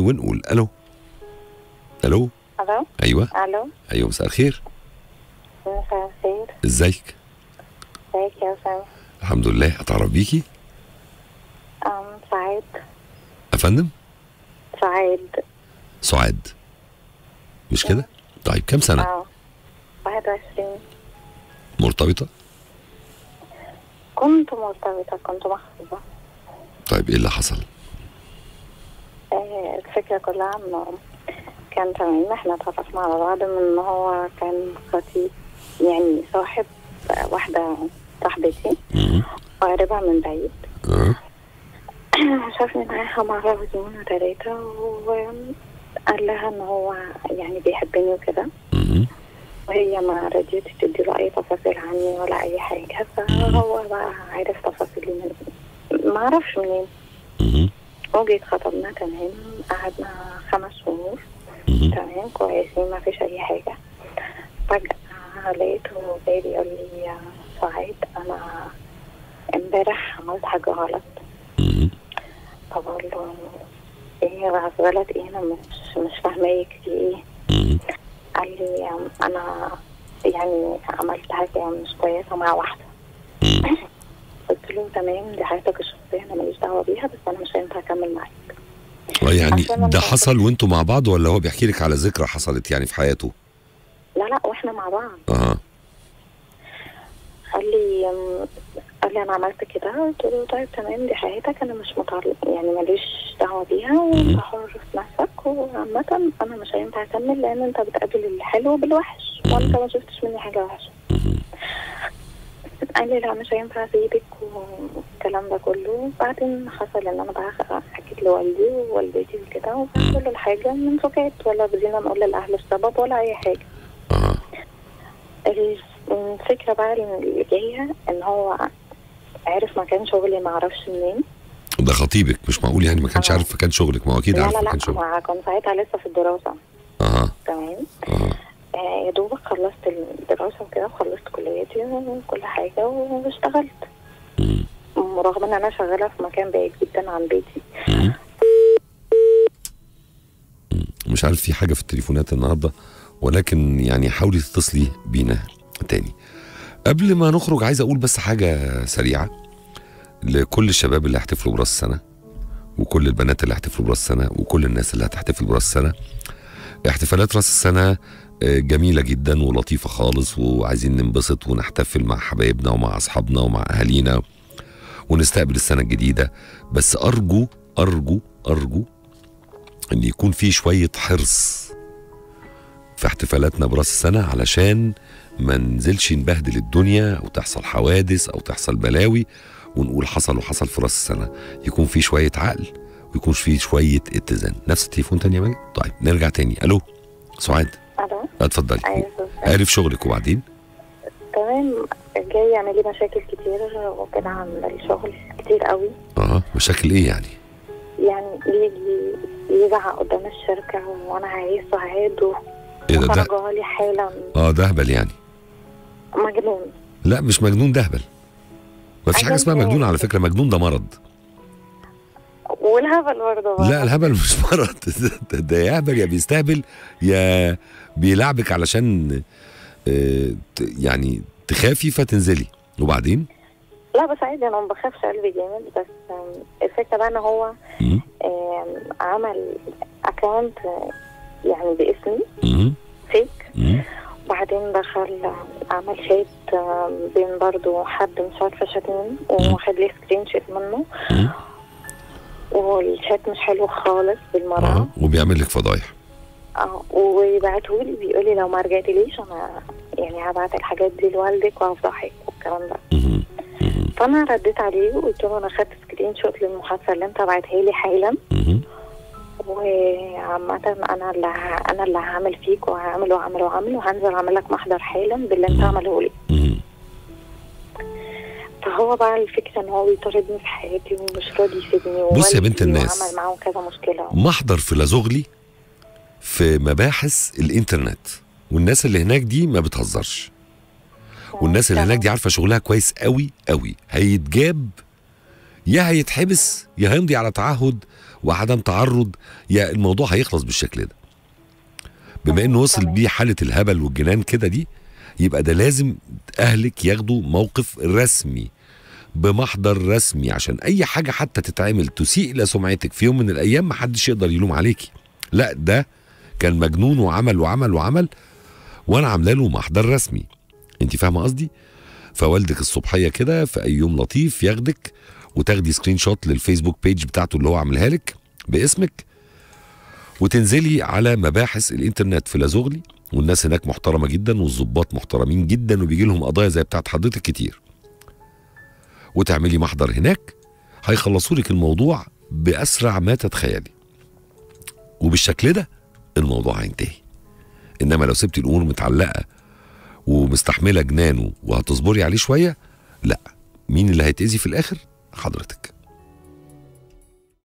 ونقول ألو. ألو؟ ألو؟ أيوه. ألو؟ أيوه مساء الخير. مساء الخير. إزيك؟ إزيك يا اسامه الحمد لله. أتعرف بيكي؟ أم سعيد. يا فندم سعيد. سعاد. مش كده؟ طيب كم سنة؟ أه. 21 مرتبطة؟ كنت مرتبطة كنت مخطوبة طيب إيه اللي حصل؟ الفكرة كلها إنه كان تمام. إحنا اتعرفنا على بعض من ان هو كان خطيب يعني صاحب واحدة صاحبتي. وقريبها من بعيد. شافني معاها مرة واثنين وثلاثة وقال لها ان هو يعني بيحبني وكده. وهي ما رضيتش تدي له أي تفاصيل عني ولا أي حاجة. فهو بقى عرف تفاصيلي من ما أعرفش منين. وجيت خطبنا تمام قعدنا خمس شهور. تمام كويسين ما فيش أي حاجة فجأة لقيته جاي بيقول لي يا سعيد أنا امبارح عملت حاجة غلط. فبقول له إيه بقى غلط إيه أنا مش مش فاهماك في إيه. قال لي أنا يعني عملت حاجة مش كويسة مع واحدة. قلت له تمام دي حياتك الشخصية أنا ماليش دعوة بيها بس أنا مش هينفع أكمل معاك. آه، يعني ده حصل وأنتوا مع بعض ولا هو بيحكي لك على ذكرى حصلت يعني في حياته؟ لا لا وإحنا مع بعض. آه قال لي قال لي أنا عملت كده. قلت له طيب تمام دي حياتك أنا مش متعلق يعني ماليش دعوة بيها وانت حر في نفسك. وعامة أنا مش هينفع أكمل لأن أنت بتقابل الحلو بالوحش وأنت ما شفتش مني حاجة وحشة. قال لي لا مش هينفع أسيبك والكلام ده كله. بعدين حصل إن أنا بقى حكيت لوالدي ووالدتي وكده وكل الحاجة من سكات ولا بدينا نقول للأهل السبب ولا أي حاجة. الفكرة بقى اللي جاية إن هو عرف مكان شغلي ما أعرفش منين. ده خطيبك مش معقول يعني ما كانش آه. عارف مكان شغلك. ما هو أكيد لا عارف لا مكان لا شغلك. ما كنت ساعتها لسه في الدراسة. آه تمام. آه آه، يا دوبك خلصت الدراسة وكده وخلصت كليتي وكل حاجة واشتغلت. رغم إن أنا شغالة في مكان بعيد جدا عن بيتي. مش عارف في حاجة في التليفونات النهارده ولكن يعني حاولي تتصلي بينا تاني. قبل ما نخرج عايز أقول بس حاجة سريعة لكل الشباب اللي هيحتفلوا برأس السنة وكل البنات اللي هيحتفلوا برأس السنة وكل الناس اللي هتحتفل برأس السنة. احتفالات رأس السنة آه، جميلة جدا ولطيفة خالص وعايزين ننبسط ونحتفل مع حبايبنا ومع أصحابنا ومع أهالينا ونستقبل السنة الجديدة. بس أرجو أرجو أرجو إن يكون في شوية حرص في احتفالاتنا برأس السنة علشان ما ننزلش نبهدل الدنيا أو تحصل حوادث أو تحصل بلاوي ونقول حصل وحصل في رأس السنة. يكون في شوية عقل ويكون في شوية اتزان. نفس التليفون تاني يا طيب نرجع تاني. ألو سعاد. ألو؟ اتفضلي. أيوه. عارف شغلك وبعدين؟ تمام. جاي يعمل لي مشاكل كتير وكده عن الشغل كتير قوي. آه مشاكل إيه يعني؟ يعني يجي يزعق قدام الشركة وأنا عايز سعاد إيه ده؟ ده لي حالا. آه دهبل يعني. مجنون. لا مش مجنون دهبل. ما فيش حاجة اسمها مجنون على فكرة. مجنون ده مرض. والهبل برضه لا الهبل مش مرض ده- ده يا هبل يا بيستهبل يا بيلعبك علشان آه، يعني تخافي فتنزلي وبعدين؟ لا بس عادي أنا ما بخافش قلبي جامد بس آم، الفكرة بقى إن هو عمل account يعني باسمي. fake. مم. بعدين دخل عمل شات بين برضو حد مش عارفة شاتين واخد لي screenshot منه. والشات مش حلو خالص بالمرة. آه وبيعمل لك فضايح. آه وبعتهولي بيقول لي لو ما رجعتليش أنا يعني هبعت الحاجات دي لوالدك وهفضحك والكلام ده. فأنا رديت عليه وقلت له أنا خدت screenshot للمحادثة اللي أنت بعتها لي حالا. وعامة أنا اللي أنا اللي هعمل فيك وهعمل وهعمل وهعمل وهنزل أعمل لك محضر حالا باللي أنت عمله لي فهو بقى الفكرة إن هو بيطاردني في حياتي ومش راضي يسيبني بص يا بنت الناس. وعمل معاهم كذا مشكلة. محضر في لازغلي في مباحث الإنترنت. والناس اللي هناك دي ما بتهزرش. والناس اللي هناك دي عارفة شغلها كويس قوي قوي. هيتجاب يا هيتحبس يا هيمضي على تعهد وعدم تعرض. يا الموضوع هيخلص بالشكل ده. بما إنه وصل. بيه حالة الهبل والجنان كده دي يبقى ده لازم أهلك ياخدوا موقف رسمي. بمحضر رسمي عشان أي حاجة حتى تتعمل تسيء إلى سمعتك في يوم من الأيام محدش يقدر يلوم عليكي. لا ده كان مجنون وعمل وعمل وعمل وأنا عامله له محضر رسمي. أنت فاهمة قصدي؟ فوالدك الصبحية كده في أي يوم لطيف ياخدك وتاخدي screenshot لل Facebook page بتاعته اللي هو عاملها لك باسمك وتنزلي على مباحث الإنترنت في لازوغلي والناس هناك محترمة جدا والظباط محترمين جدا وبيجي لهم قضايا زي بتاعت حضرتك كتير. وتعملي محضر هناك هيخلصوا لك الموضوع بأسرع ما تتخيلي. وبالشكل ده الموضوع هينتهي. إنما لو سبتي الأمور متعلقة ومستحملة جنانه وهتصبري عليه شوية لا. مين اللي هيتأذي في الآخر؟ حضرتك.